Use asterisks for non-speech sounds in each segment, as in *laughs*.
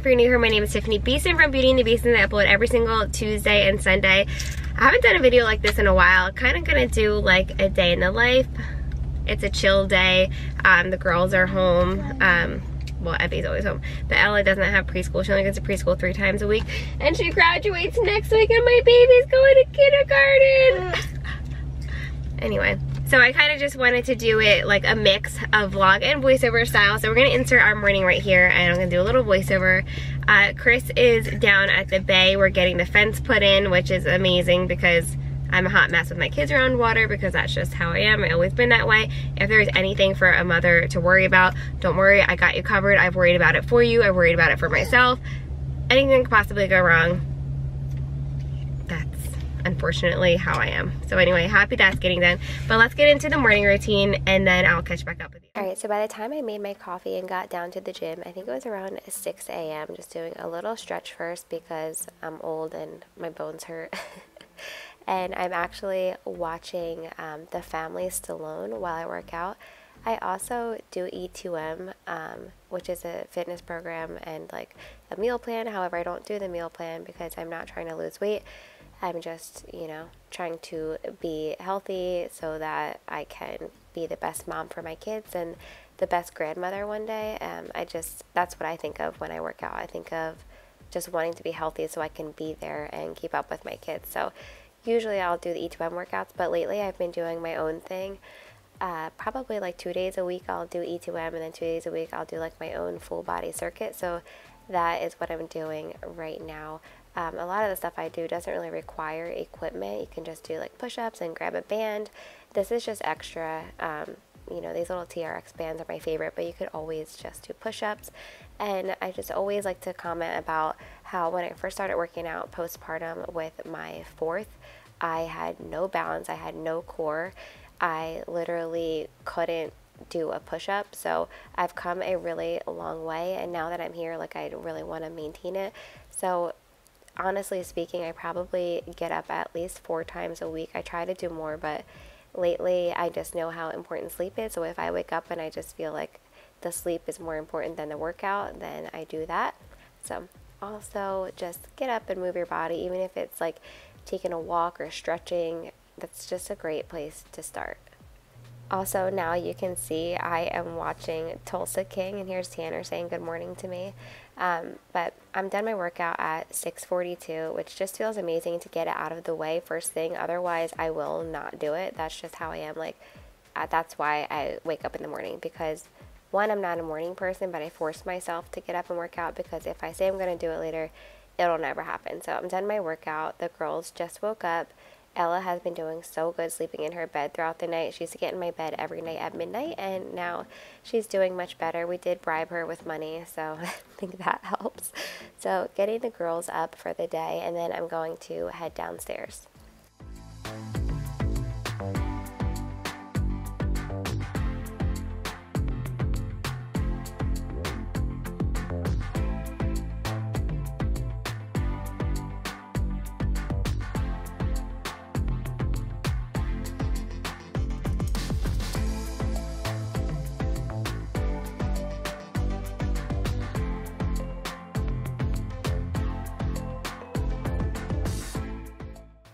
If you're new here, my name is Tiffani Beaston from Beauty and the Beastons. I upload every single Tuesday and Sunday. I haven't done a video like this in a while. Kind of gonna do like a day in the life. It's a chill day. Um, the girls are home. Um, well, Evie's always home, but Ella doesn't have preschool. She only goes to preschool three times a week, and she graduates next week, and my baby's going to kindergarten. *gasps* anyway, so I kind of just wanted to do it like a mix of vlog and voiceover style. So we're gonna insert our morning right here, and I'm gonna do a little voiceover. Uh, Chris is down at the bay. We're getting the fence put in, which is amazing because I'm a hot mess with my kids around water because that's just how I am. I've always been that way. If there's anything for a mother to worry about, don't worry, I got you covered. I've worried about it for you. I've worried about it for myself. Anything could possibly go wrong. Unfortunately how I am. So anyway, happy that's getting done. But let's get into the morning routine and then I'll catch back up with you. Alright, so by the time I made my coffee and got down to the gym, I think it was around 6 a.m. Just doing a little stretch first because I'm old and my bones hurt. *laughs* and I'm actually watching um, The Family Stallone while I work out. I also do E2M, um, which is a fitness program and like a meal plan. However, I don't do the meal plan because I'm not trying to lose weight. I'm just, you know, trying to be healthy so that I can be the best mom for my kids and the best grandmother one day. Um, I just, that's what I think of when I work out. I think of just wanting to be healthy so I can be there and keep up with my kids. So usually I'll do the E2M workouts, but lately I've been doing my own thing. Uh, probably like two days a week I'll do E2M, and then two days a week I'll do like my own full body circuit. So that is what I'm doing right now. Um, a lot of the stuff I do doesn't really require equipment. You can just do like push ups and grab a band. This is just extra. Um, you know, these little TRX bands are my favorite, but you could always just do push ups. And I just always like to comment about how when I first started working out postpartum with my fourth, I had no balance, I had no core. I literally couldn't do a push up. So I've come a really long way. And now that I'm here, like, I really want to maintain it. So honestly speaking, I probably get up at least four times a week. I try to do more, but lately I just know how important sleep is. So if I wake up and I just feel like the sleep is more important than the workout, then I do that. So also just get up and move your body, even if it's like taking a walk or stretching. That's just a great place to start. Also, now you can see I am watching Tulsa King, and here's Tanner saying good morning to me. Um, but I'm done my workout at 6:42, which just feels amazing to get it out of the way first thing. Otherwise, I will not do it. That's just how I am. Like, uh, that's why I wake up in the morning because one, I'm not a morning person, but I force myself to get up and work out because if I say I'm going to do it later, it'll never happen. So I'm done my workout. The girls just woke up. Ella has been doing so good sleeping in her bed throughout the night. She used to get in my bed every night at midnight, and now she's doing much better. We did bribe her with money, so *laughs* I think that helps. So, getting the girls up for the day, and then I'm going to head downstairs.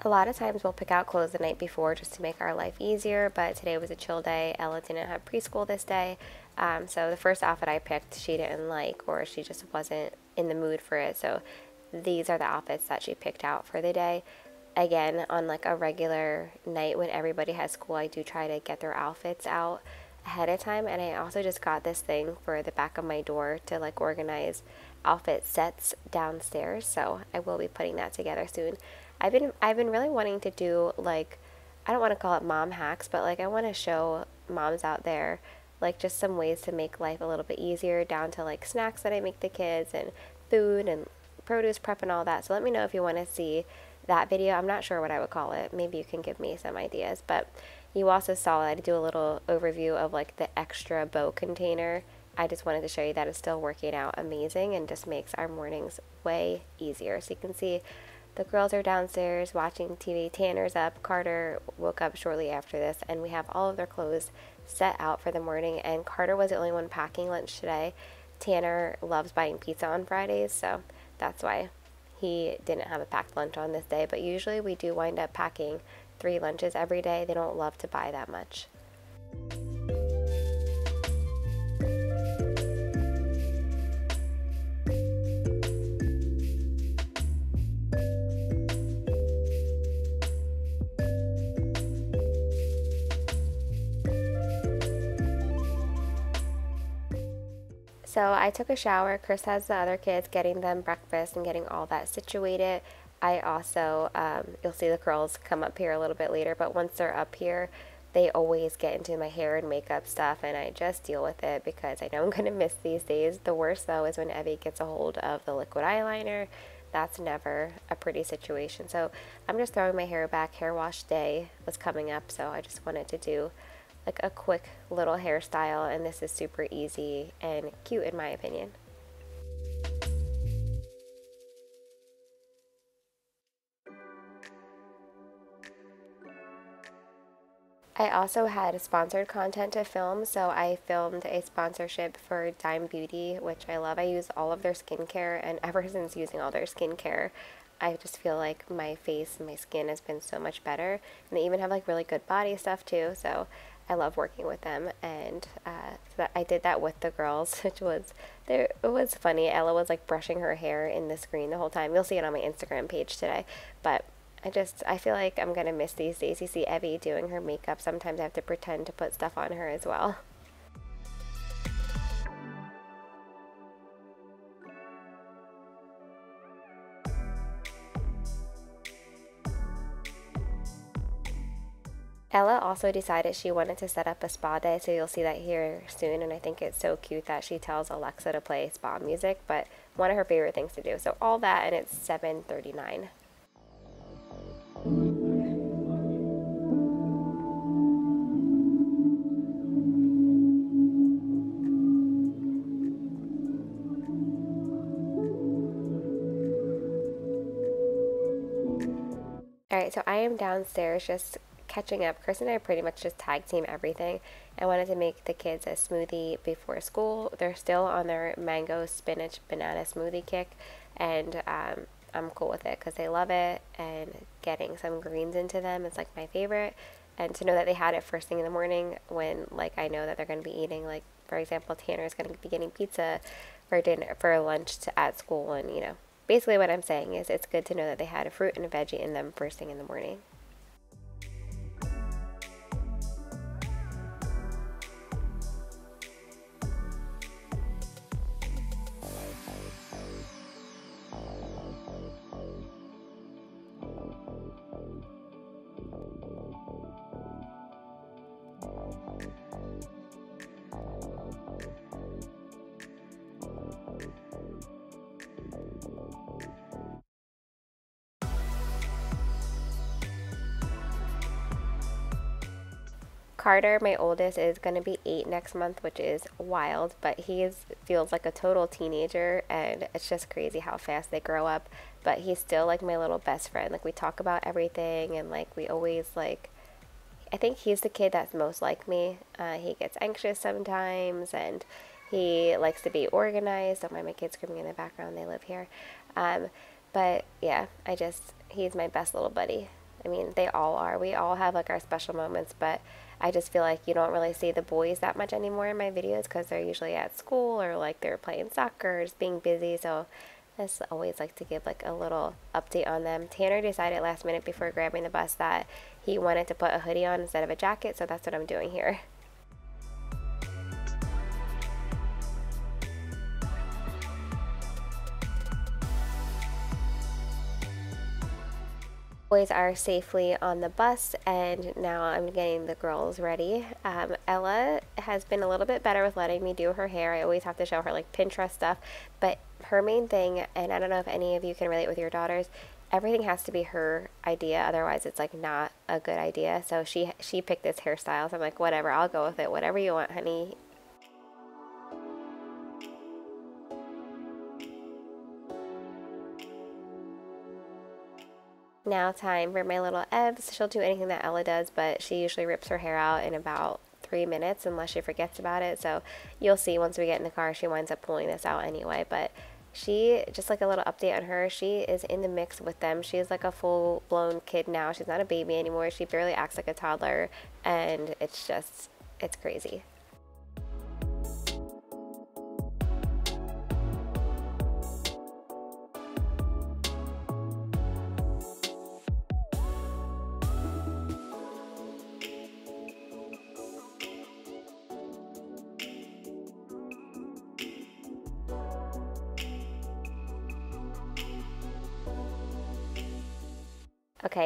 A lot of times we'll pick out clothes the night before just to make our life easier, but today was a chill day. Ella didn't have preschool this day, um, so the first outfit I picked she didn't like or she just wasn't in the mood for it. So these are the outfits that she picked out for the day. Again, on like a regular night when everybody has school, I do try to get their outfits out ahead of time. And I also just got this thing for the back of my door to like organize outfit sets downstairs. So I will be putting that together soon. I've been I've been really wanting to do like I don't want to call it mom hacks, but like I want to show moms out there like just some ways to make life a little bit easier down to like snacks that I make the kids and food and produce prep and all that. So let me know if you want to see that video. I'm not sure what I would call it. Maybe you can give me some ideas, but you also saw I do a little overview of like the extra bow container. I just wanted to show you that it's still working out amazing and just makes our mornings way easier. So you can see the girls are downstairs watching TV. Tanner's up. Carter woke up shortly after this, and we have all of their clothes set out for the morning. And Carter was the only one packing lunch today. Tanner loves buying pizza on Fridays, so that's why he didn't have a packed lunch on this day. But usually we do wind up packing three lunches every day. They don't love to buy that much. So I took a shower. Chris has the other kids, getting them breakfast and getting all that situated. I also, um, you'll see the curls come up here a little bit later, but once they're up here, they always get into my hair and makeup stuff, and I just deal with it because I know I'm going to miss these days. The worst, though, is when Evie gets a hold of the liquid eyeliner. That's never a pretty situation. So I'm just throwing my hair back. Hair wash day was coming up, so I just wanted to do like a quick little hairstyle and this is super easy and cute in my opinion. I also had sponsored content to film, so I filmed a sponsorship for Dime Beauty, which I love. I use all of their skincare, and ever *laughs* since using all their skincare, I just feel like my face and my skin has been so much better. And they even have like really good body stuff too, so I love working with them, and uh, I did that with the girls, *laughs* which was there. It was funny. Ella was like brushing her hair in the screen the whole time. You'll see it on my Instagram page today. But I just I feel like I'm gonna miss these days. You see Evie doing her makeup. Sometimes I have to pretend to put stuff on her as well. Ella also decided she wanted to set up a spa day, so you'll see that here soon. And I think it's so cute that she tells Alexa to play spa music, but one of her favorite things to do. So all that, and it's 7:39. Alright, so I am downstairs just catching up. Chris and I pretty much just tag team everything. I wanted to make the kids a smoothie before school. They're still on their mango spinach banana smoothie kick, and um, I'm cool with it because they love it. And getting some greens into them is like my favorite. And to know that they had it first thing in the morning when like I know that they're going to be eating like for example Tanner is going to be getting pizza for dinner for lunch to at school and you know basically what I'm saying is it's good to know that they had a fruit and a veggie in them first thing in the morning. Carter, my oldest, is going to be eight next month, which is wild, but he feels like a total teenager, and it's just crazy how fast they grow up. But he's still like my little best friend. Like, we talk about everything, and like, we always like, I think he's the kid that's most like me. Uh, he gets anxious sometimes, and he likes to be organized. Don't mind my kids screaming in the background, they live here. Um, but yeah, I just, he's my best little buddy. I mean, they all are. We all have like our special moments, but I just feel like you don't really see the boys that much anymore in my videos because they're usually at school or like they're playing soccer or just being busy. So I just always like to give like a little update on them. Tanner decided last minute before grabbing the bus that he wanted to put a hoodie on instead of a jacket, so that's what I'm doing here. Boys are safely on the bus and now I'm getting the girls ready. Um, Ella has been a little bit better with letting me do her hair. I always have to show her like Pinterest stuff, but her main thing, and I don't know if any of you can relate with your daughters, everything has to be her idea otherwise it's like not a good idea so she she picked this hairstyle so i'm like whatever i'll go with it whatever you want honey Now time for my little Evs. She'll do anything that Ella does, but she usually rips her hair out in about three minutes unless she forgets about it. So you'll see once we get in the car, she winds up pulling this out anyway. But she, just like a little update on her, she is in the mix with them. She is like a full blown kid now. She's not a baby anymore. She barely acts like a toddler. And it's just, it's crazy.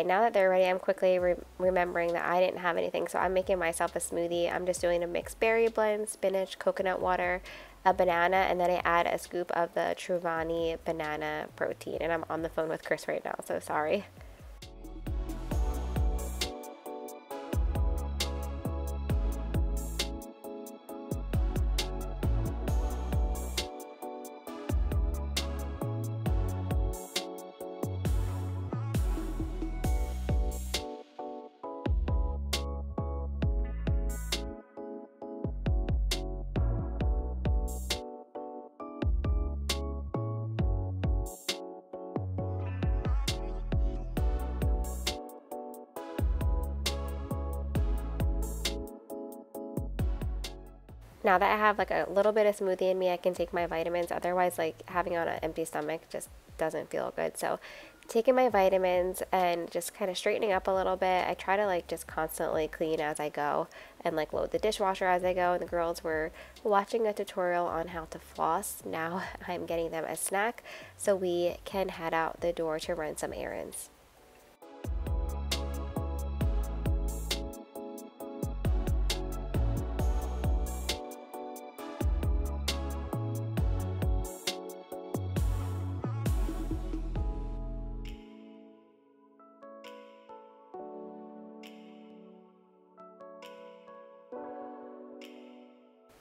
Okay, now that they're ready, I'm quickly re remembering that I didn't have anything, so I'm making myself a smoothie. I'm just doing a mixed berry blend, spinach, coconut water, a banana, and then I add a scoop of the Truvani banana protein. And I'm on the phone with Chris right now, so sorry. Now that I have like a little bit of smoothie in me, I can take my vitamins. Otherwise, like having on an empty stomach just doesn't feel good. So, taking my vitamins and just kind of straightening up a little bit. I try to like just constantly clean as I go and like load the dishwasher as I go. And the girls were watching a tutorial on how to floss. Now *laughs* I'm getting them a snack so we can head out the door to run some errands.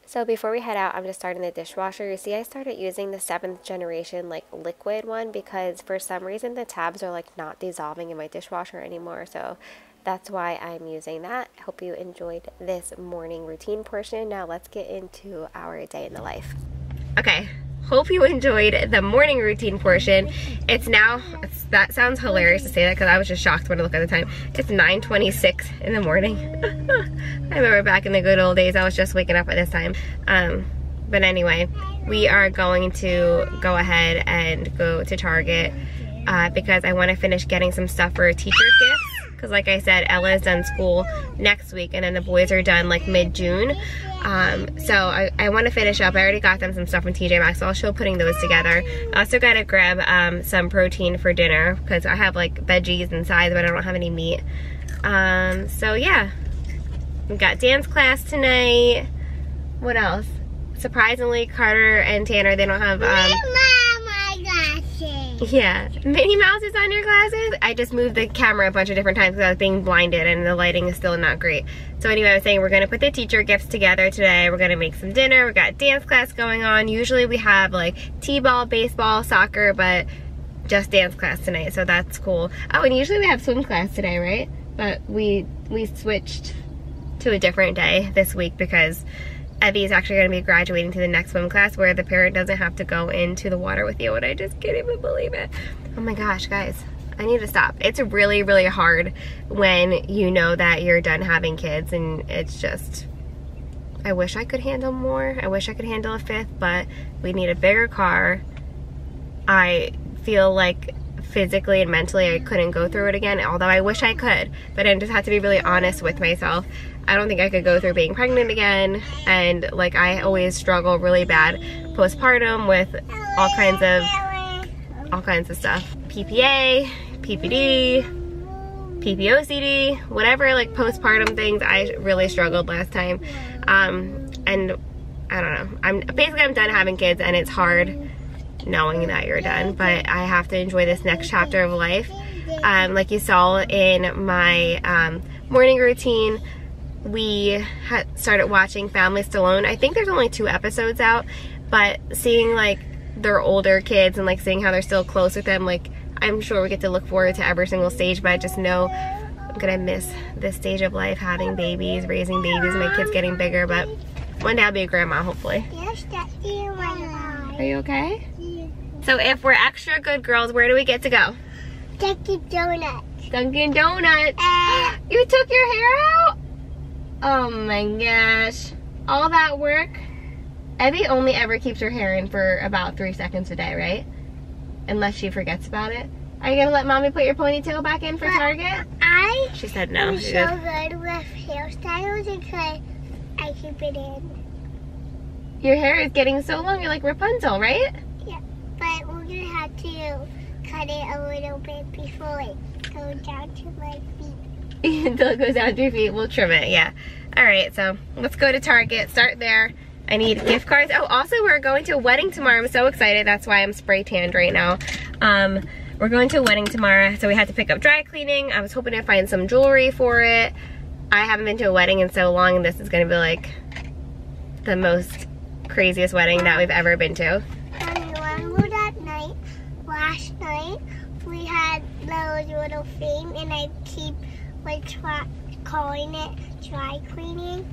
So before we head out, I'm just starting the dishwasher. You see, I started using the seventh generation like liquid one because for some reason the tabs are like not dissolving in my dishwasher anymore. So that's why I'm using that. I hope you enjoyed this morning routine portion. Now let's get into our day in the life. Okay, hope you enjoyed the morning routine portion. It's now, it's, that sounds hilarious to say that because I was just shocked when I looked at the time. It's 9.26 in the morning. *laughs* I remember back in the good old days, I was just waking up at this time. Um, but anyway, we are going to go ahead and go to Target uh, because I want to finish getting some stuff for teacher gifts. Because like I said, Ella is done school next week and then the boys are done like mid-June. Um, so I, I want to finish up. I already got them some stuff from TJ Maxx, so I'll show putting those together. I also got to grab um, some protein for dinner because I have like veggies and sides, but I don't have any meat. Um, so yeah, we got dance class tonight. What else? Surprisingly, Carter and Tanner, they don't have... Um, yeah. Minnie Mouse is on your glasses? I just moved the camera a bunch of different times because I was being blinded and the lighting is still not great. So anyway, I was saying we're going to put the teacher gifts together today. We're going to make some dinner. We got dance class going on. Usually we have like t-ball, baseball, soccer, but just dance class tonight. So that's cool. Oh, and usually we have swim class today, right? But we we switched to a different day this week because Evie is actually going to be graduating to the next swim class where the parent doesn't have to go into the water with you and I just can't even believe it. Oh my gosh, guys. I need to stop. It's really, really hard when you know that you're done having kids and it's just, I wish I could handle more. I wish I could handle a fifth, but we need a bigger car. I feel like physically and mentally I couldn't go through it again, although I wish I could, but I just have to be really honest with myself. I don't think I could go through being pregnant again, and like I always struggle really bad postpartum with all kinds of, all kinds of stuff. PPA, PPD, PPOCD, whatever like postpartum things, I really struggled last time. Um, and I don't know, I'm basically I'm done having kids and it's hard knowing that you're done. But I have to enjoy this next chapter of life. Um, like you saw in my um, morning routine, we had started watching Family Stallone. I think there's only two episodes out, but seeing like their older kids and like seeing how they're still close with them, like I'm sure we get to look forward to every single stage, but I just know I'm gonna miss this stage of life, having babies, raising babies, my kids getting bigger, but one day I'll be a grandma, hopefully. Are you okay? So if we're extra good girls, where do we get to go? Dunkin' Donuts. Dunkin' Donuts. Uh, *gasps* You took your hair out? Oh my gosh. All that work? Evie only ever keeps her hair in for about three seconds a day, right? Unless she forgets about it. Are you gonna let mommy put your ponytail back in for But- Target? I She said no. I'm so good with hairstyles because I keep it in. Your hair is getting so long, you're like Rapunzel, right? Yeah, but we're gonna have to cut it a little bit before it goes down to my feet. *laughs* Until it goes down your feet, we'll trim it, yeah. All right, so let's go to Target, start there. I need gift cards. Oh, also we're going to a wedding tomorrow. I'm so excited. That's why I'm spray tanned right now. Um, we're going to a wedding tomorrow, so we had to pick up dry cleaning. I was hoping to find some jewelry for it. I haven't been to a wedding in so long, and this is gonna be like the most craziest wedding that we've ever been to. That night, last night, we had those little thing and I keep like try, calling it dry cleaning.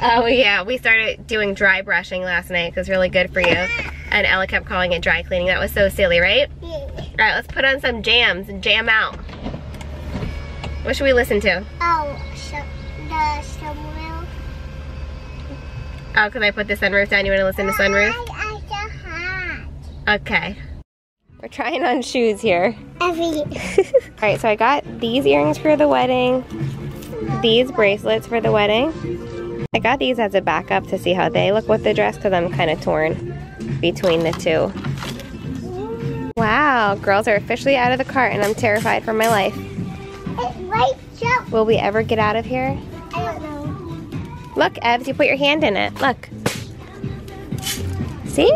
Oh yeah, we started doing dry brushing last night because it's really good for you. And Ella kept calling it dry cleaning. That was so silly, right? Yeah. All right, let's put on some jams and jam out. What should we listen to? Oh, so, the Samuel. Oh, can I put the sunroof down. You want to listen to sunroof? I, I. Okay. We're trying on shoes here. Every *laughs* All right, so I got these earrings for the wedding, these bracelets for the wedding. I got these as a backup to see how they look with the dress because I'm kind of torn between the two. Wow, girls are officially out of the cart and I'm terrified for my life. It right jump. Will we ever get out of here? I don't know. Look, Evs, you put your hand in it. Look. See?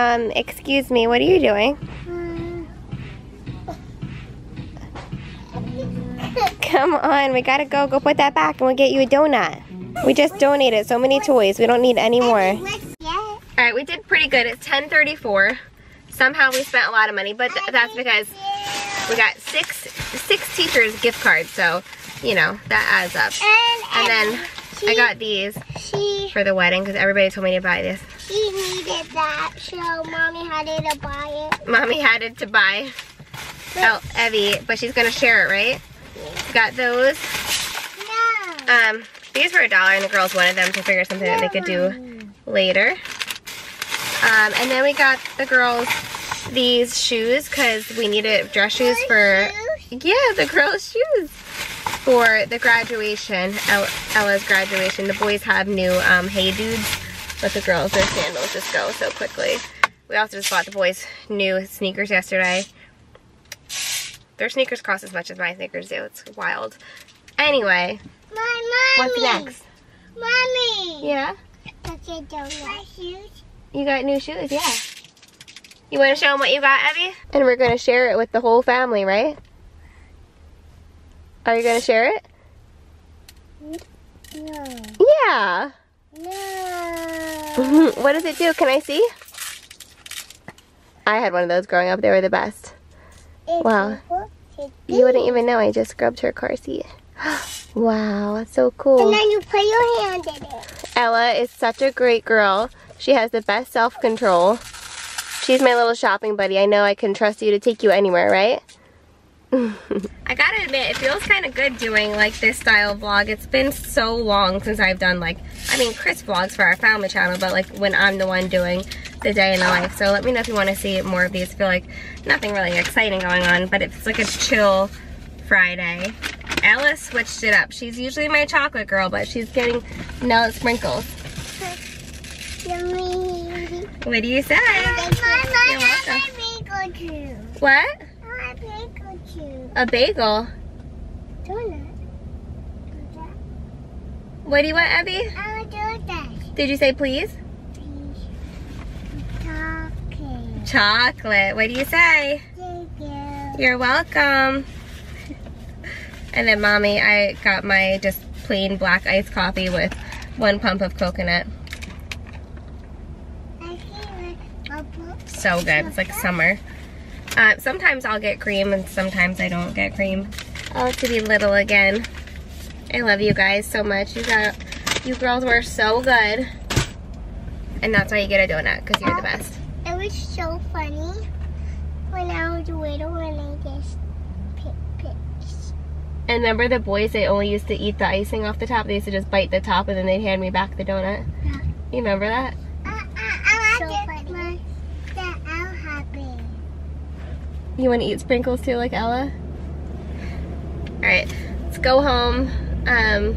Um, excuse me, what are you doing? *laughs* Come on, we gotta go. Go put that back and we'll get you a donut. We just donated so many toys. We don't need any more. All right, we did pretty good. It's 10:34. Somehow we spent a lot of money, but th- that's because we got six six teachers gift cards. So, you know, that adds up. And, And then I got these she for the wedding because everybody told me to buy this. she needed that, so mommy had it to buy it. Mommy had it to buy oh, Evie, but she's gonna share it, right? Got those. No. Um, these were a dollar, and the girls wanted them to figure something that they could do later. Um, and then we got the girls these shoes because we needed dress shoes for yeah the girls' shoes for the graduation, Ella's graduation. The boys have new um, Hey Dudes, but the girls their sandals just go so quickly. We also just bought the boys new sneakers yesterday. Their sneakers cost as much as my sneakers do. It's wild. Anyway, My mommy. what's next? Mommy. Yeah. Okay. My shoes. You got new shoes, yeah. You want to show them what you got, Evie? And we're going to share it with the whole family, right? Are you going to share it? No. Yeah. No. *laughs* what does it do? Can I see? I had one of those growing up. They were the best. Wow. You wouldn't even know. I just scrubbed her car seat. *gasps* wow, that's so cool. And then you put your hand in it. Ella is such a great girl. She has the best self-control. She's my little shopping buddy. I know I can trust you to take you anywhere, right? *laughs* I gotta admit, it feels kind of good doing like this style vlog. It's been so long since I've done like, I mean, Chris vlogs for our family channel, but like when I'm the one doing the day in the life. So let me know if you want to see more of these. I feel like nothing really exciting going on, but it's like a chill Friday. Ella switched it up. She's usually my chocolate girl, but she's getting Nella sprinkles. Yummy. What do you say? You're welcome. had a bagel too. What? I had bagel too. A bagel. Donut. What do you want, Abby? I want donut. Did you say please? Please. Chocolate. Chocolate. What do you say? Thank you. You're welcome. And then mommy, I got my just plain black iced coffee with one pump of coconut. so good. It's like summer. Uh, sometimes I'll get cream and sometimes I don't get cream. I like to be little again. I love you guys so much. You got, you girls were so good. And that's why you get a donut, because you're the best. It was so funny when I was little and I just picked. And remember the boys, they only used to eat the icing off the top. They used to just bite the top and then they'd hand me back the donut. Yeah. You remember that? Uh, uh, I so funny. That I'll happen. You want to eat sprinkles too, like Ella? All right, let's go home. Um,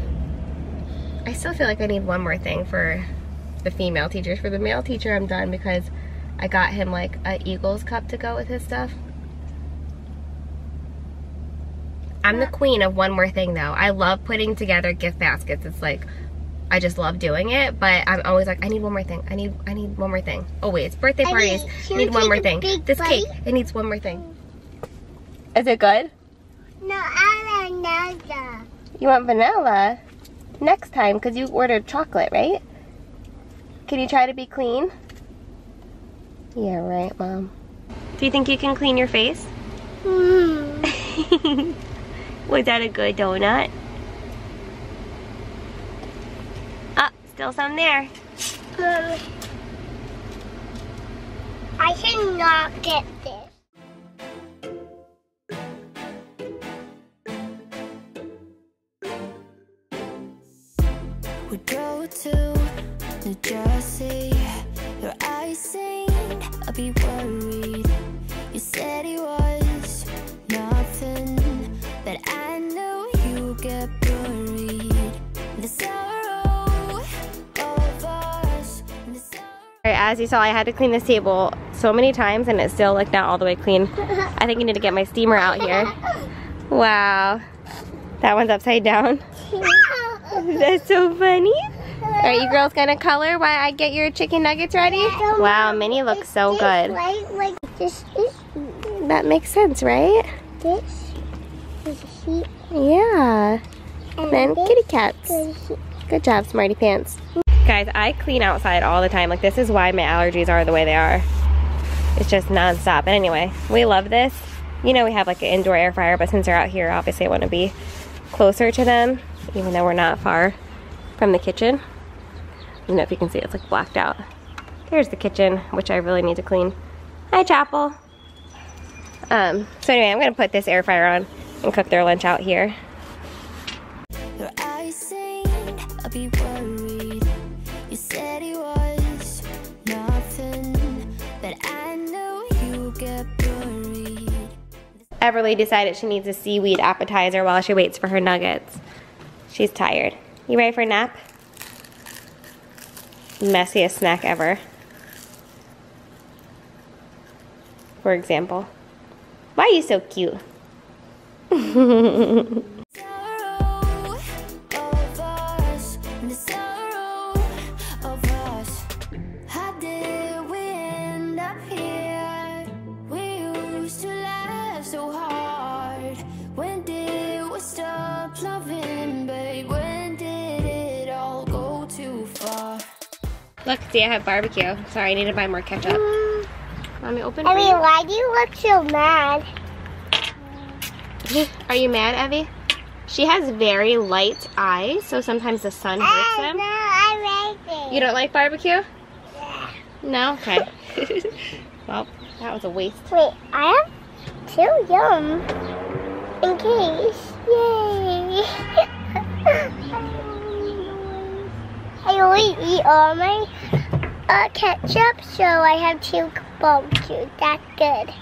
I still feel like I need one more thing for the female teachers. For the male teacher, I'm done because I got him like a Eagles cup to go with his stuff. I'm the queen of one more thing though. I love putting together gift baskets. It's like, I just love doing it, but I'm always like, I need one more thing. I need, I need one more thing. Oh wait, it's birthday I parties. need- I need one more thing. This cake, it needs one more thing. Is it good? No, I know that. You want vanilla? Next time, because you ordered chocolate, right? Can you try to be clean? Yeah, right, Mom. Do you think you can clean your face? Hmm. *laughs* Was that a good donut? Still some there. Um, I should not get this. We go to New Jersey. Your eyes seen, I'll be worried. You said it was as you saw, I had to clean this table so many times and it's still like not all the way clean. I think I need to get my steamer out here. Wow. That one's upside down. *laughs* That's so funny. Are you girls gonna color while I get your chicken nuggets ready? Wow, Minnie looks so good. That makes sense, right? Yeah. And Then kitty cats. Good job, Smarty Pants. Guys, I clean outside all the time. Like, this is why my allergies are the way they are. It's just nonstop. But anyway, we love this. You know, we have like an indoor air fryer, but since they're out here, obviously I want to be closer to them, even though we're not far from the kitchen. I don't know if you can see, it's like blacked out. There's the kitchen, which I really need to clean. Hi, Chapel. Um, so anyway, I'm gonna put this air fryer on and cook their lunch out here. Everly decided she needs a seaweed appetizer while she waits for her nuggets. She's tired. You ready for a nap? Messiest snack ever. For example. Why are you so cute? *laughs* Look, see I have barbecue. Sorry, I need to buy more ketchup. Want me to open I for mean, you? why do you look so mad? *laughs* Are you mad, Evie? She has very light eyes, so sometimes the sun hurts them. no, I like it. You don't like barbecue? Yeah. No? Okay. *laughs* well, that was a waste. Wait, I have two yum in case. Yay! *laughs* I only eat all my uh, ketchup, so I have two barbecue. That's good.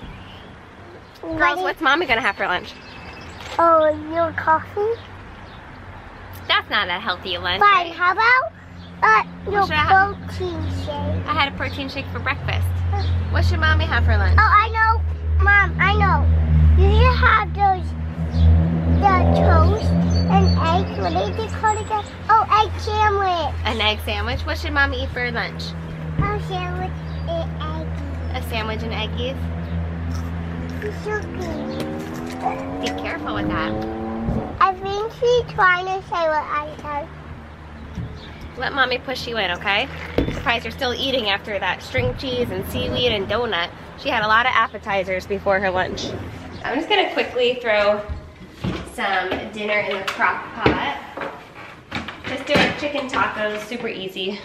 Girls, is- what's mommy gonna have for lunch? Oh, your coffee? That's not a healthy lunch. Fine. right? How about uh, your should I protein shake? I had a protein shake for breakfast. What should mommy have for lunch? Oh, I know, Mom. I know. You should have those the toast and eggs. What is it called again? Oh, egg sandwich. An egg sandwich. What should mommy eat for lunch? A sandwich and egg. A sandwich and eggies. Sugar. Be careful with that. I think she's trying to say what I said. Let mommy push you in, okay? Surprised you're still eating after that string cheese and seaweed and donut. She had a lot of appetizers before her lunch. I'm just gonna quickly throw some dinner in the crock pot. Just doing chicken tacos, super easy.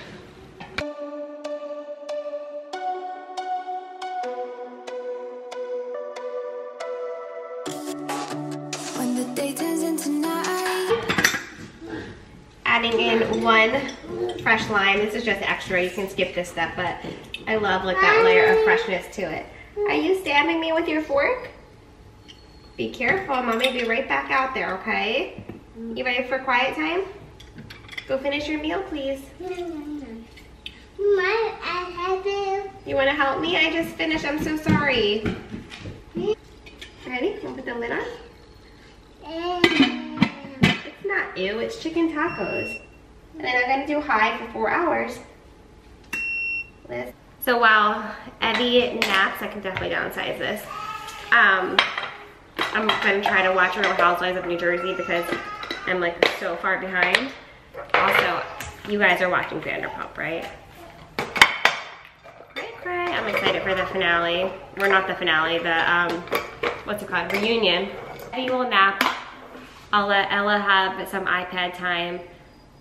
When the day turns into night. Adding in one fresh lime. This is just extra, you can skip this step, but I love like that layer of freshness to it. Are you stabbing me with your fork? Be careful, mommy be right back out there, okay? You ready for quiet time? Go finish your meal, please. My, I have to. You wanna help me? I just finished, I'm so sorry. Ready? Wanna put the lid on? It's not ew, it's chicken tacos. And then I'm gonna do high for four hours. So while Evie naps, I can definitely downsize this. Um, I'm gonna try to watch Real Housewives of New Jersey because I'm like so far behind. Also, you guys are watching Vanderpump, right? Cray cray. I'm excited for the finale. We're not the finale, the um, what's it called? Reunion. Evie will nap. I'll let Ella have some iPad time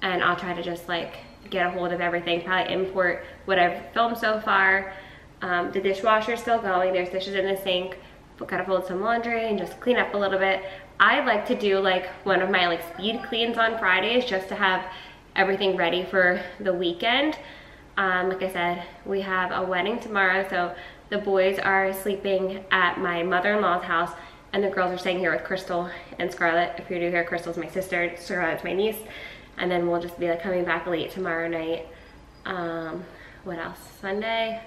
and I'll try to just like get a hold of everything, probably import what I've filmed so far. Um, the dishwasher's still going, there's dishes in the sink, gotta fold some laundry and just clean up a little bit. I like to do like one of my like speed cleans on Fridays just to have everything ready for the weekend. Um, like I said, we have a wedding tomorrow, so the boys are sleeping at my mother-in-law's house and the girls are staying here with Crystal and Scarlett. If you're new here, Crystal's my sister, Scarlett's my niece. And then we'll just be like coming back late tomorrow night. Um, what else? Sunday.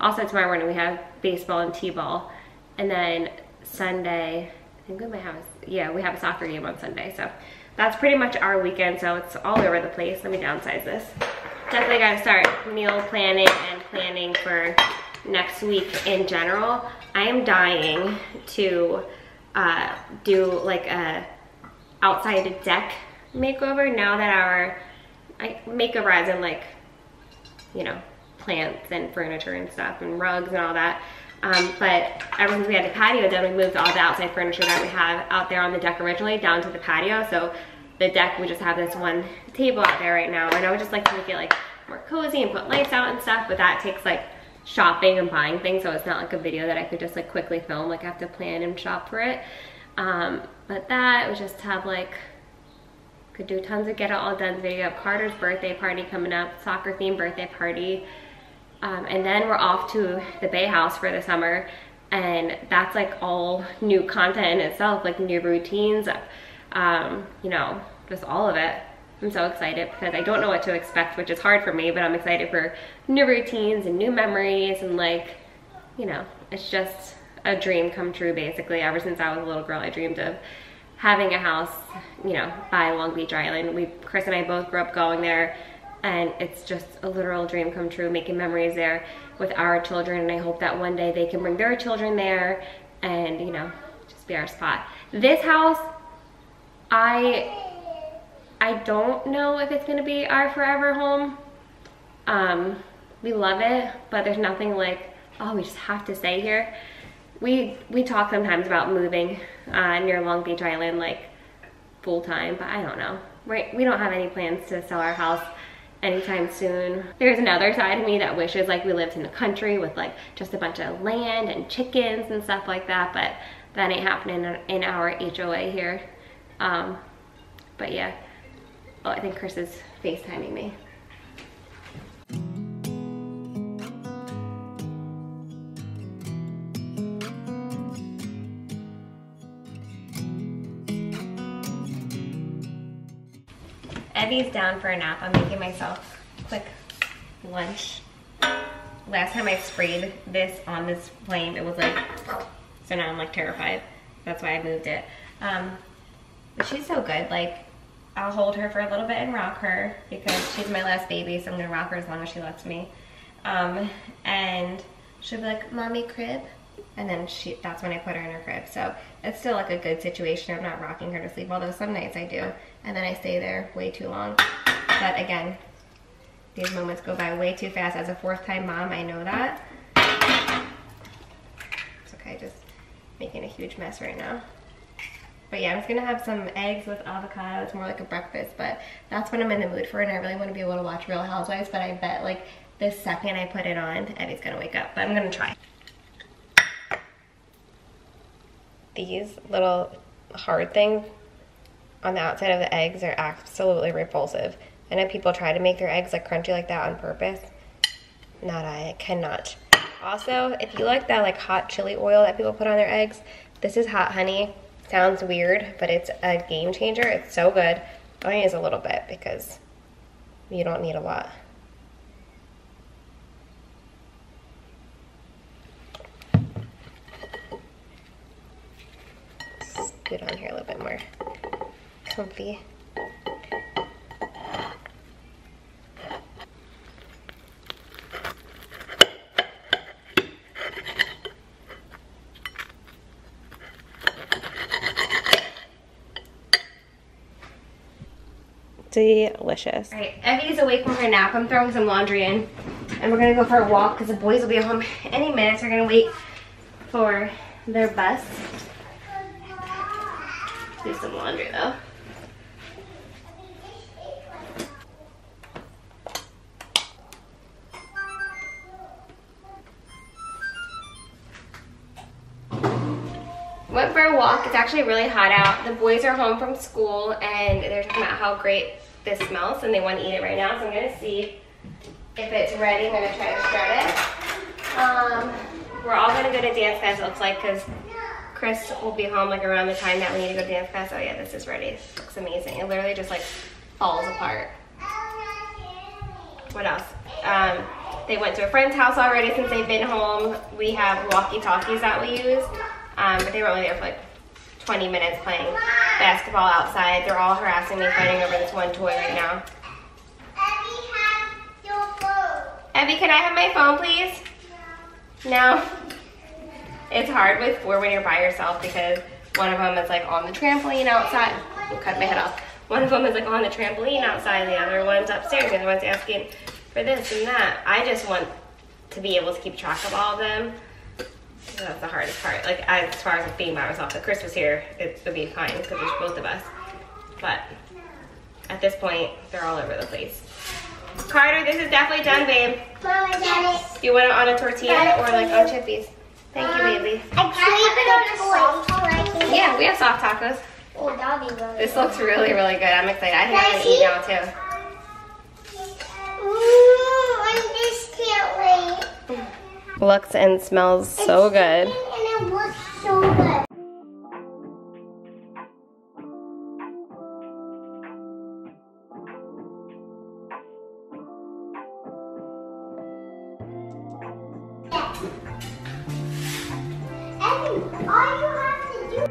Also tomorrow morning we have baseball and t-ball. And then Sunday, I think we might have, a, yeah, we have a soccer game on Sunday. So that's pretty much our weekend. So it's all over the place. Let me downsize this. Definitely gotta start meal planning and planning for next week in general. I am dying to uh, do like a outside deck makeover now that our I make a rise in like you know plants and furniture and stuff and rugs and all that um, but ever since we had the patio done we moved all the outside furniture that we have out there on the deck originally down to the patio so the deck we just have this one table out there right now and I would just like to make it like more cozy and put lights out and stuff but that takes like shopping and buying things so it's not like a video that I could just like quickly film like I have to plan and shop for it um, but that was just have like could do tons of get it all done video. Carter's birthday party coming up, soccer themed birthday party. Um, and then we're off to the Bay House for the summer. And that's like all new content in itself, like new routines, um, you know, just all of it. I'm so excited because I don't know what to expect, which is hard for me, but I'm excited for new routines and new memories and like, you know, it's just a dream come true basically. Ever since I was a little girl, I dreamed of having a house, you know, by Long Beach Island. We, Chris and I both grew up going there and it's just a literal dream come true, making memories there with our children. And I hope that one day they can bring their children there and, you know, just be our spot. This house, I, I don't know if it's gonna be our forever home. Um, we love it, but there's nothing like, oh, we just have to stay here we we talk sometimes about moving uh, near Long Beach Island like full time, but I don't know. Right, we don't have any plans to sell our house anytime soon. There's another side of me that wishes like we lived in the country with like just a bunch of land and chickens and stuff like that, but that ain't happening in our HOA here. Um, but yeah, oh, I think Chris is FaceTiming me. Evie's down for a nap. I'm making myself quick lunch. Last time I sprayed this on this flame, it was like, so now I'm like terrified. That's why I moved it. Um, but she's so good. Like, I'll hold her for a little bit and rock her because she's my last baby, so I'm gonna rock her as long as she lets me. Um, and she'll be like, mommy crib. And then she, that's when I put her in her crib. So it's still like a good situation. I'm not rocking her to sleep, although some nights I do. And then I stay there way too long. But again, These moments go by way too fast. As a fourth time mom, I know that. It's okay, just making a huge mess right now. But yeah, I'm just gonna have some eggs with avocado. It's more like a breakfast, but that's what I'm in the mood for and I really wanna be able to watch Real Housewives, but I bet like the second I put it on, Evie's gonna wake up, but I'm gonna try. These little hard things on the outside of the eggs are absolutely repulsive. I know people try to make their eggs like crunchy like that on purpose. Not I, I cannot. Also, if you like that like hot chili oil that people put on their eggs, this is hot honey. Sounds weird, but it's a game changer. It's so good. Only use a little bit because you don't need a lot. Scoot on here a little bit more comfy. Delicious. All right, Evie's awake from her nap. I'm throwing some laundry in. And we're gonna go for a walk because the boys will be home any minute. So we're gonna wait for their bus. Actually really hot out. The boys are home from school and they're talking about how great this smells and they want to eat it right now. So I'm gonna see if it's ready. I'm gonna try to shred it. Um, we're all gonna go to dance class, it looks like, because Chris will be home like around the time that we need to go to dance class. Oh yeah, this is ready. It looks amazing. It literally just like falls apart. What else? Um, they went to a friend's house already since they've been home. We have walkie-talkies that we use, um, but they were only there for like 20 minutes playing basketball outside. They're all harassing me, fighting over this one toy right now. Abby has your phone. Evie, can I have my phone, please? No. It's hard with four when you're by yourself because one of them is like on the trampoline outside. I'll cut my head off. One of them is like on the trampoline outside, the other one's upstairs, the other one's asking for this and that. I just want to be able to keep track of all of them. That's the hardest part. Like as far as being by myself, if Chris was here, it would be fine because there's both of us. But at this point, they're all over the place. Carter, this is definitely done, babe. Mom, I got it. Do you want it on a tortilla or like on chippies? Thank you, baby. Um, I keep the toys. Yeah, we have soft tacos. Oh, that'll be really This looks really, really good. I'm excited. I think I'm gonna eat now too. Ooh, I just can't wait. *laughs* Looks and smells so good. And it looks so good. Evan, all you have to do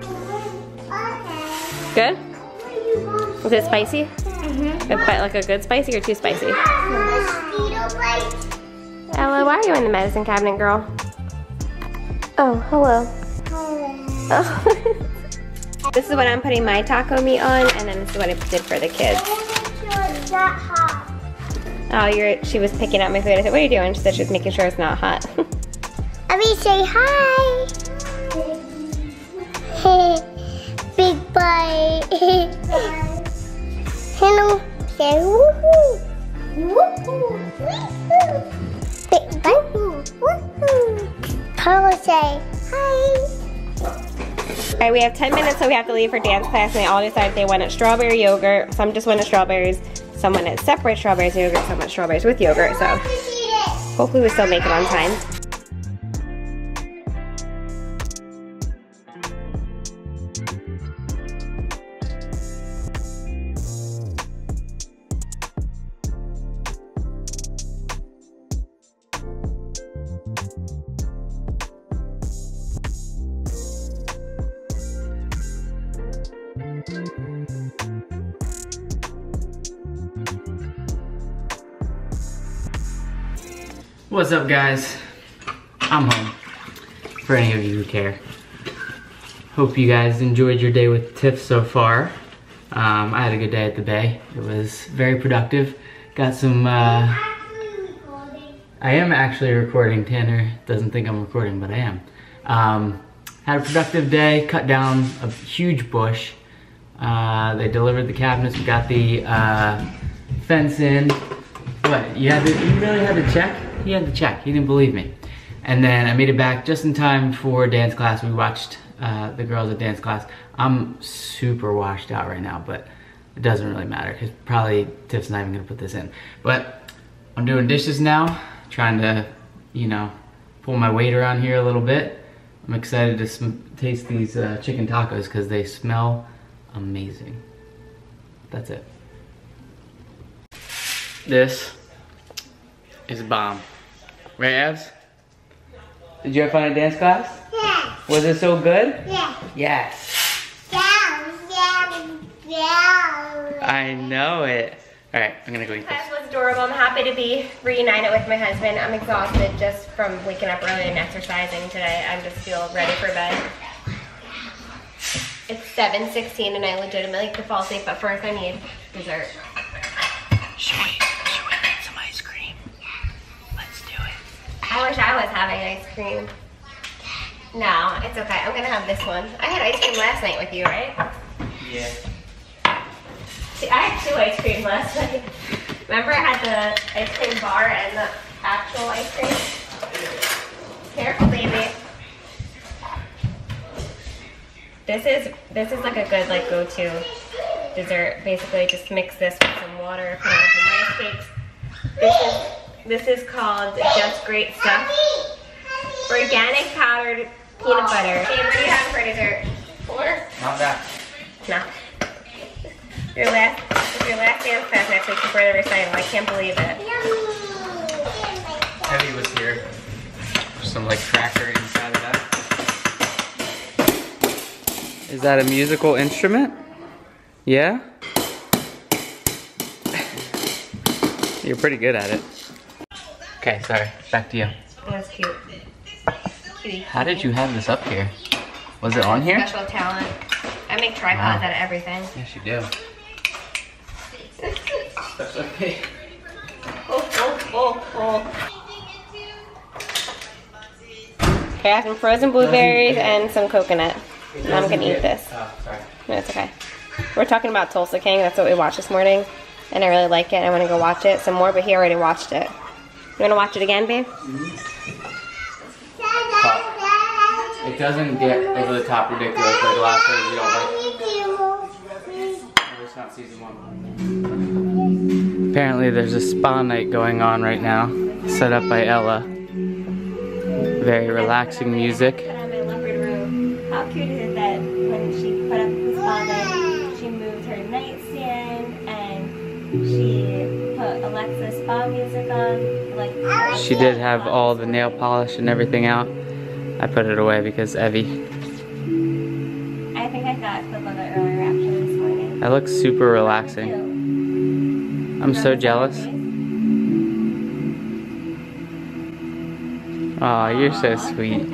Okay. Good? What are you going Is it spicy? Mm-hmm. A bite- Like a good spicy or too spicy? Ella, why are you in the medicine cabinet, girl? Oh, hello. Oh. *laughs* this is what I'm putting my taco meat on, and then this is what I did for the kids. I want to make sure it's not hot. Oh, you're. She was picking out my food. I said, "What are you doing?" She said she was making sure it's not hot. Let me say hi. *laughs* Big bite. *laughs* Hello. Say woohoo. Woohoo. Hmm. Bite. Woohoo. Say hi. All right, we have 10 minutes, so we have to leave for dance class, and they all decided they wanted strawberry yogurt. Some just wanted strawberries. Some wanted separate strawberries and yogurt. Some wanted strawberries with yogurt. So hopefully we still make it on time. What's up, guys? I'm home. For any of you who care. Hope you guys enjoyed your day with Tiff so far. Um, I had a good day at the bay. It was very productive. got some, uh, I am actually recording. Tanner doesn't think I'm recording, but I am. Um, had a productive day, cut down a huge bush. Uh, they delivered the cabinets, we got the uh, fence in. What, you had to, you really had to check? He had to check, he didn't believe me. And then I made it back just in time for dance class. We watched uh, the girls at dance class. I'm super washed out right now, but it doesn't really matter because probably Tiff's not even gonna put this in. But I'm doing dishes now, trying to, you know, pull my weight around here a little bit. I'm excited to taste these uh, chicken tacos because they smell amazing. That's it. This is bomb. Right, Abs? Did you have fun at dance class? Yeah. Was it so good? Yeah. Yes. Yeah. Yeah. Yeah. I know it. All right, I'm gonna go eat this. Class was adorable. I'm happy to be reunited with my husband. I'm exhausted just from waking up early and exercising today. I just feel ready for bed. It's 7.16 and I legitimately could fall asleep, but first I need dessert. Should I wish I was having ice cream. No, it's okay. I'm gonna have this one. I had ice cream last night with you, right? Yeah. See, I had two ice cream last *laughs* night. Remember I had the ice cream bar and the actual ice cream? Careful, baby. This is this is like a good like go-to dessert. Basically, just mix this with some water, put on some rice cakes. This is this is called Just Great Stuff. Organic powdered peanut butter. Hey, what do you have for dessert? Four? Not bad. No. Your last, your last dance class next week before the recital. I can't believe it. Heavy was here. Some like cracker inside of that. Is that a musical instrument? Yeah? *laughs* You're pretty good at it. Okay, sorry. Back to you. That's cute. Cutie. How did you have this up here? Was it on here? Special talent. I make tripods Wow. out of everything. Yes, you do. That's *laughs* okay. Oh, oh, oh, oh. Okay, I have some frozen blueberries and some coconut. I'm gonna eat this. Oh, sorry. No, it's okay. We're talking about Tulsa King. That's what we watched this morning. And I really like it. I want to go watch it some more, but he already watched it. You want to watch it again, babe? It doesn't get over the top ridiculous like the last one. You don't like. It's not season one. Apparently, there's a spa night going on right now, set up by Ella. Very relaxing music. Put on my leopard. How cute She did have all the nail polish and everything out. I put it away because Evie. I think I got a clip of it earlier actually this morning. That looks super relaxing. I'm so jealous. Aw, you're so sweet. *laughs*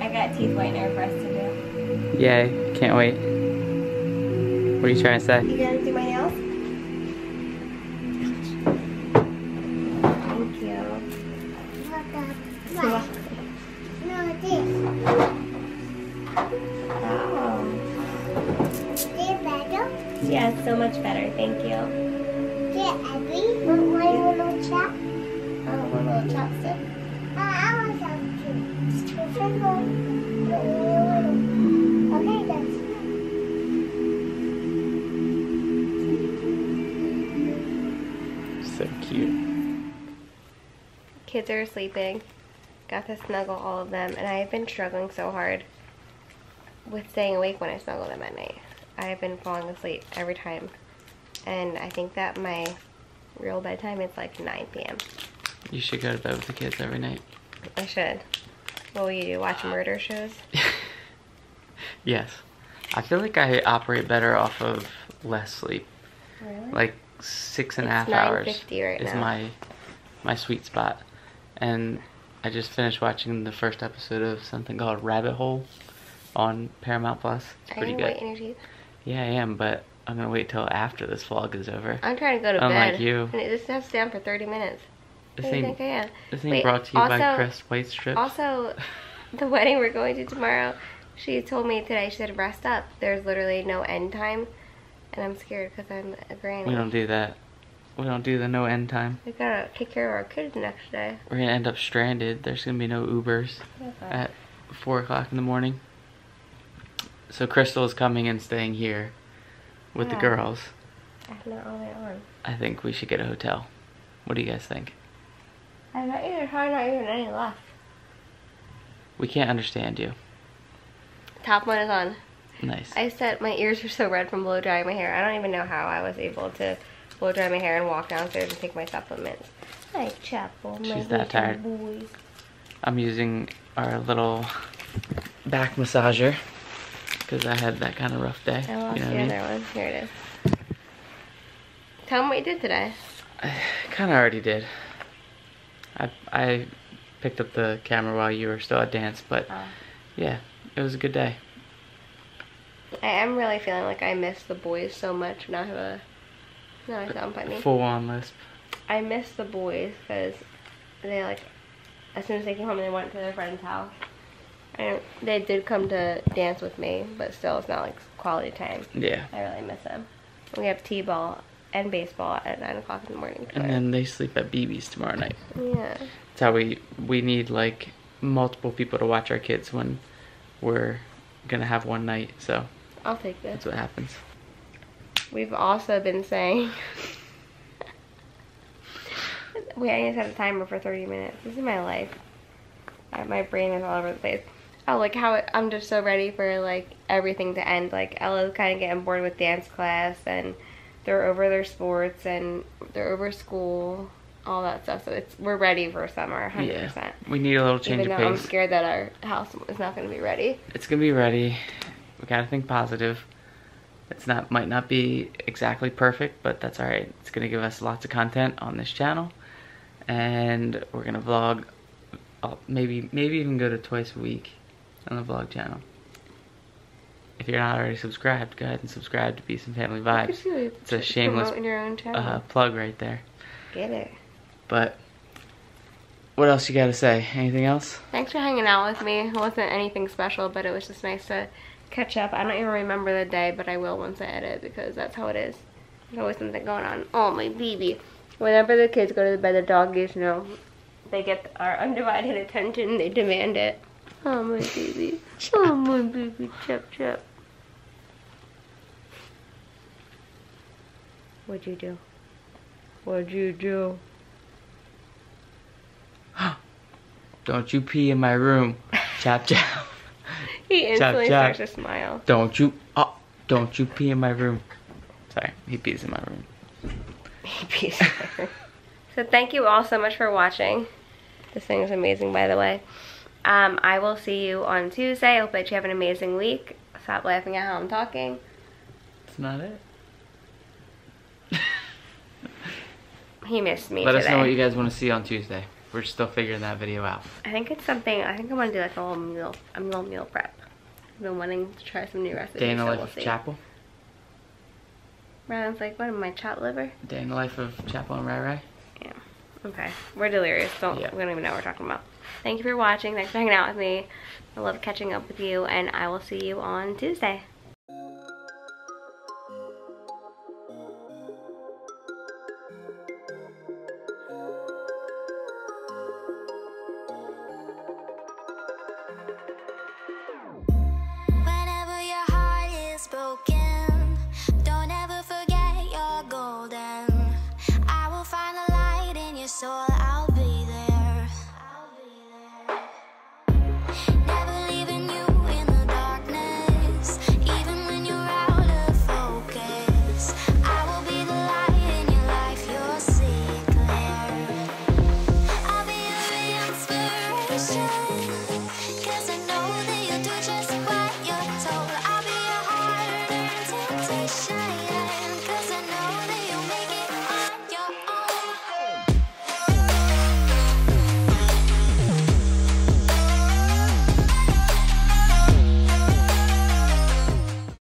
I got teeth whitener for us to do. Yay, can't wait. What are you trying to say? So cute. Kids are sleeping. Got to snuggle all of them, and I have been struggling so hard with staying awake when I snuggle them at night. I have been falling asleep every time, and I think that my real bedtime is like 9 p.m. You should go to bed with the kids every night. I should. What will you do? Watch uh, murder shows? *laughs* Yes. I feel like I operate better off of less sleep. Really? Like six and a half hours 9:50 right is now. my my sweet spot. And I just finished watching the first episode of something called Rabbit Hole on Paramount Plus. It's pretty good. Yeah, I am, but I'm gonna wait till after this vlog is over. I'm trying to go to Unlike bed. you. And it just has to stay for 30 minutes. This What do you ain't, think I am? this ain't Wait, brought to you by also- Crest White Strips. Also, the *laughs* wedding we're going to tomorrow, she told me today, she said, rest up. There's literally no end time. And I'm scared because I'm a granny. we don't do that. We don't do the no end time. We gotta take care of our kids next day. We're gonna end up stranded. There's gonna be no Ubers at four o'clock in the morning. So Crystal is coming and staying here with the Yeah. girls. After all they on. I think we should get a hotel. What do you guys think? I bet you there's probably not even any left. We can't understand you. Top one is on. Nice. I said my ears are so red from blow drying my hair. I don't even know how I was able to blow dry my hair and walk downstairs and take my supplements. Hi, Chapel. My She's that tired. Boy. I'm using our little back massager because I had that kind of rough day. I lost you know the I mean? other one. Here it is. Tell them what you did today. I kind of already did. I I picked up the camera while you were still at dance, but Oh. yeah, it was a good day. I am really feeling like I miss the boys so much. Now I have a. Now I sound funny. Full on lisp. I miss the boys because they like, as soon as they came home, they went to their friend's house. And they did come to dance with me, but still, it's not like quality time. Yeah. I really miss them. We have t-ball and baseball at nine o'clock in the morning. And then they sleep at BB's tomorrow night. yeah, That's how we we need like multiple people to watch our kids when we're gonna have one night. So I'll take this. that's what happens. We've also been saying. Wait, I need to set a timer for 30 minutes. This is my life. Uh, My brain is all over the place. Oh, like how it, I'm just so ready for like everything to end. Like Ella's kind of getting bored with dance class, and they're over their sports, and they're over school, all that stuff. So it's we're ready for summer, 100. Yeah. percent We need a little change Even though of I'm scared that our house is not going to be ready. It's gonna be ready. Gotta think positive. It's not might not be exactly perfect, but that's alright. It's gonna give us lots of content on this channel, and we're gonna vlog. uh, Maybe maybe even go to twice a week on the vlog channel. If you're not already subscribed, go ahead and subscribe to Beaston Family Vibes. It's a shameless uh, plug right there. Get it. But what else you gotta say? Anything else? Thanks for hanging out with me. It wasn't anything special, but it was just nice to catch up. I don't even remember the day, but I will once I edit because that's how it is. There's always something going on. Oh, my baby. Whenever the kids go to bed, the doggies know they get our undivided attention. They demand it. Oh, my baby. Oh, my baby. Chip, chip. What'd you do? What'd you do? *gasps* Don't you pee in my room. Chap chap. He instantly chap. starts to smile. Don't you oh don't you pee in my room. Sorry, he pees in my room. Peace. *laughs* so thank you all so much for watching. This thing is amazing, by the way. Um, I will see you on Tuesday. I hope that you have an amazing week. Stop laughing at how I'm talking. That's not it. He missed me Let today. us know what you guys want to see on Tuesday. We're still figuring that video out. I think it's something. I think I want to do like a little meal, a little meal prep. I've been wanting to try some new recipes. Day in the so life we'll of see. Chapel. Ryan's like, what am I, chopped liver? Day in the life of Chapel and Rai Rai. Yeah. Okay. We're delirious. Don't. Yeah. We don't even know what we're talking about. Thank you for watching. Thanks for hanging out with me. I love catching up with you, and I will see you on Tuesday.